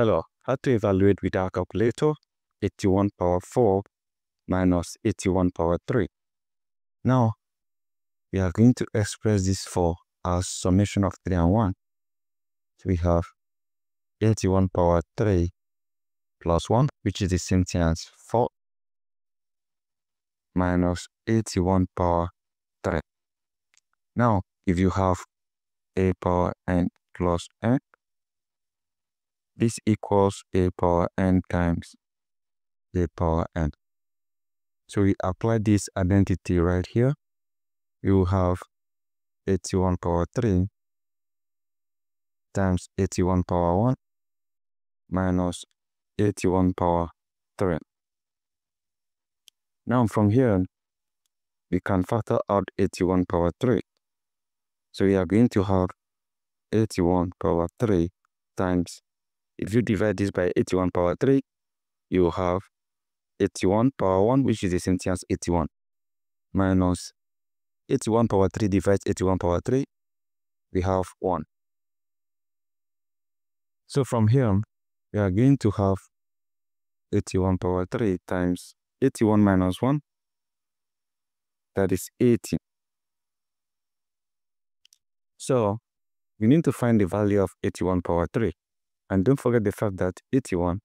Hello, how to evaluate with our calculator 81 power 4 minus 81 power 3. Now, we are going to express this for our summation of 3 and 1. So we have 81 power 3 plus 1, which is the same thing as 4 minus 81 power 3. Now, if you have a power n plus n, this equals a power n times a power n. So we apply this identity right here. We will have 81 power 3 times 81 power 1 minus 81 power 3. Now from here, we can factor out 81 power 3. So we are going to have 81 power 3 times, if you divide this by 81 power 3, you have 81 power 1, which is the same thing as 81, minus 81 power 3 divides 81 power 3, we have 1. So from here, we are going to have 81 power 3 times 81 minus 1, that is 80. So we need to find the value of 81 power 3. And don't forget the fact that 81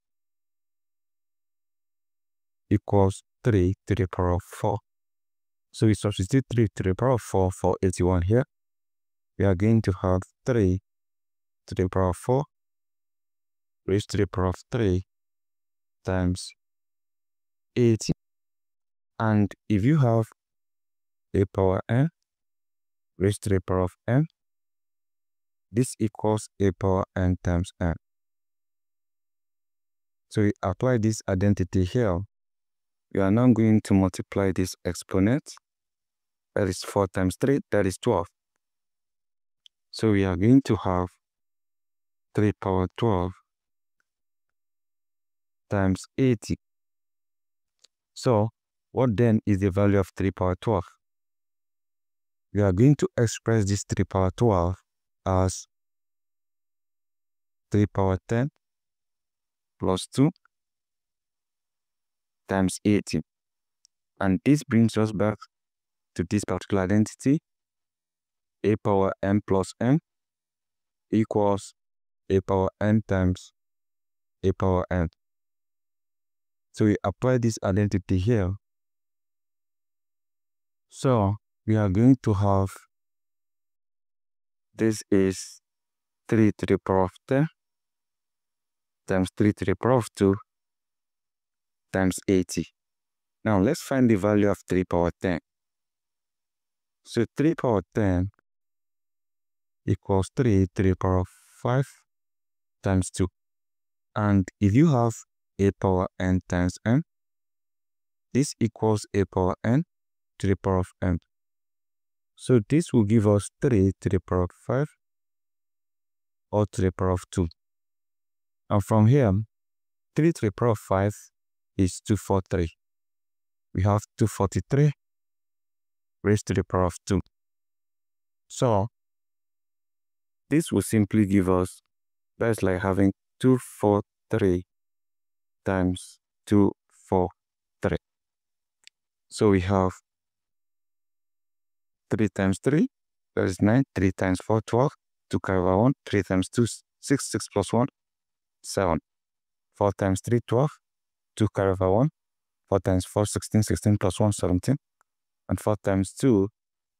equals 3 to the power of 4. So we substitute 3 to the power of 4 for 81 here. We are going to have 3 to the power of 4 raised to the power of 3 times 80. And if you have a power n raised to the power of n, this equals a power n times n. So we apply this identity here we are now going to multiply this exponent. That is 4 times 3, that is 12. So we are going to have 3 power 12 times 80. So what then is the value of 3 power 12? We are going to express this 3 power 12 as 3 power 10 plus 2 times 80. And this brings us back to this particular identity. a power n plus n equals a power n times a power n. So we apply this identity here. So we are going to have this is 3 to the power of 10 times 3 to the power of 2 times 80. Now let's find the value of 3 power 10. So 3 power 10 equals 3 to the power of 5 times 2. And if you have a power n times n, this equals a power n to the power of n. So this will give us 3 to the power of 5 or to the power of 2. And from here, 3 to the power of 5 is 243. We have 243 raised to the power of 2. So, this will simply give us, that's like having 243 times 243. So we have 3 times 3, that is 9, 3 times 4, 12, 2 carry over 1, 3 times 2, 6, 6 plus 1, 7. 4 times 3, 12, 2 carry over 1. 4 times 4, 16. 16 plus 1, 17. And 4 times 2,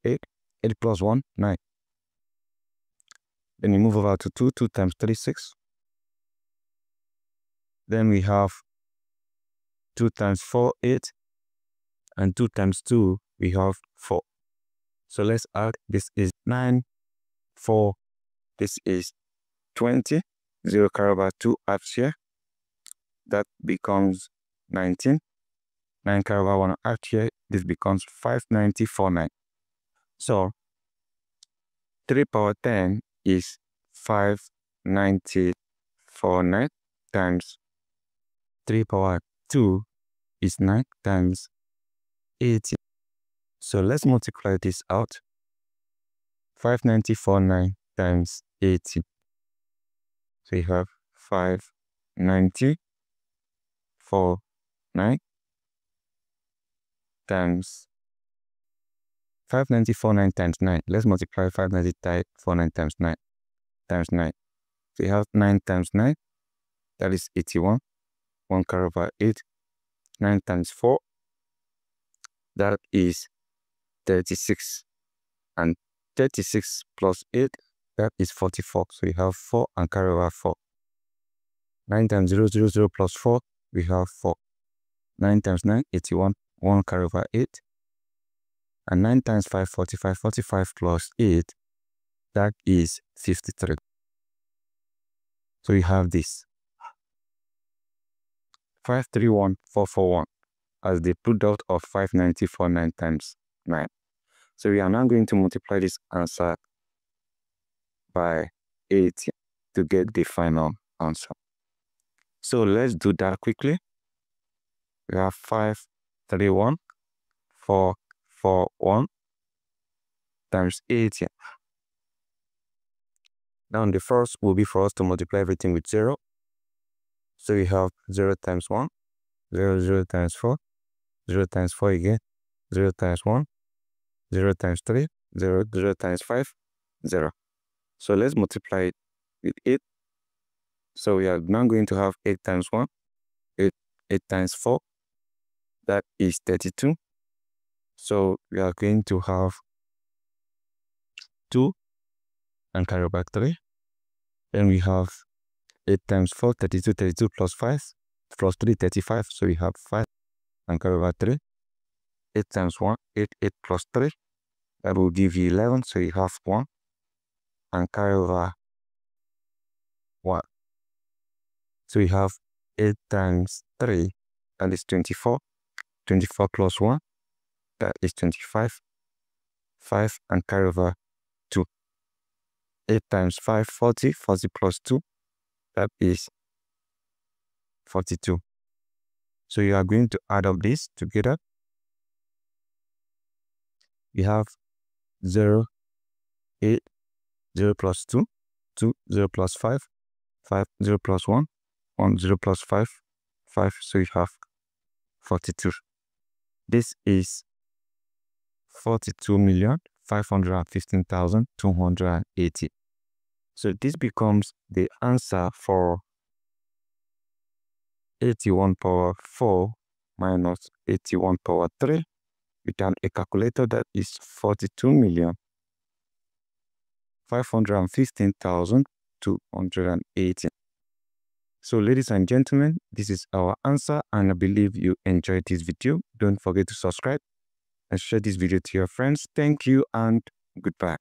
8. 8 plus 1, 9. Then we move over to 2. 2 times 3, 6. Then we have 2 times 4, 8. And 2 times 2, we have 4. So let's add. This is 9, 4. This is 20. 0 carry over 2 adds here that becomes 19. 9 carry over 1 out here, this becomes 5949. So 3 power 10 is 5949 times 3 power 2 is 9 times 80. So let's multiply this out. 5949 times 80. So we have 5 90 4 9 times 594 9 times 9. Let's multiply 594 9 times 9 times 9. So you have 9 times 9, that is 81. 1 carry over 8. 9 times 4, that is 36. And 36 plus 8, that is 44. So you have 4 and carry over 4. 9 times 0, 0, 0 plus 4, we have 4. 9 times 9, 81. 1 carry over 8. And 9 times 5, 45. 45 plus 8, that is 53. So you have this. 531441 as the product of 594 9 times 9. So we are now going to multiply this answer by 8 to get the final answer. So let's do that quickly. We have 531 441 times 80. Now the first will be for us to multiply everything with 0. So we have 0 times 1, 0, 0 times 4, 0 times 4 again, 0 times 1, 0 times 3, 0, 0 times 5, 0. So let's multiply it with 8. So we are now going to have 8 times 1, 8, 8 times 4, that is 32. So we are going to have 2 and carry back 3. Then we have 8 times 4, 32, 32 plus 5, plus 3, 35. So we have 5 and carry over 3. 8 times 1, 8, 8 plus 3. That will give you 11. So you have 1 and carry over 1. So we have 8 times 3, that is 24. 24 plus 1, that is 25. 5 and carry over 2. 8 times 5, 40. 40 plus 2, that is 42. So you are going to add up this together. We have 0, 8, 0 plus 2, 2, 0 plus 5, 5, 0 plus 1, 1, 0 plus 5, 5. So you have 42. This is 42 million 515,280. So this becomes the answer for 81 power 4 minus 81 power 3 with an, a calculator that is 42 million 515,280. So ladies and gentlemen, this is our answer and I believe you enjoyed this video. Don't forget to subscribe and share this video to your friends. Thank you and goodbye.